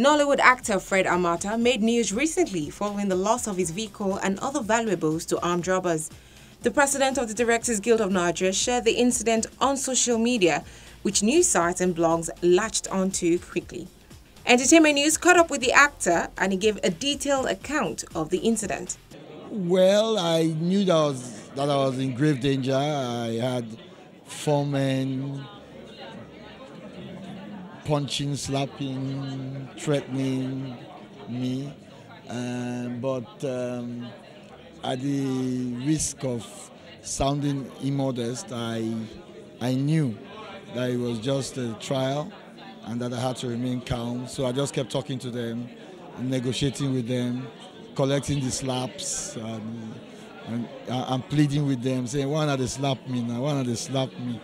Nollywood actor Fred Amata made news recently following the loss of his vehicle and other valuables to armed robbers. The president of the Directors Guild of Nigeria shared the incident on social media, which news sites and blogs latched onto quickly. Entertainment News caught up with the actor and he gave a detailed account of the incident. Well, I knew that I was, that I was in grave danger. I had four men punching, slapping, threatening me. Um, but um, at the risk of sounding immodest, I, I knew that it was just a trial and that I had to remain calm. So I just kept talking to them, negotiating with them, collecting the slaps, and, and, and pleading with them, saying, why not they slap me now? Why not they slap me?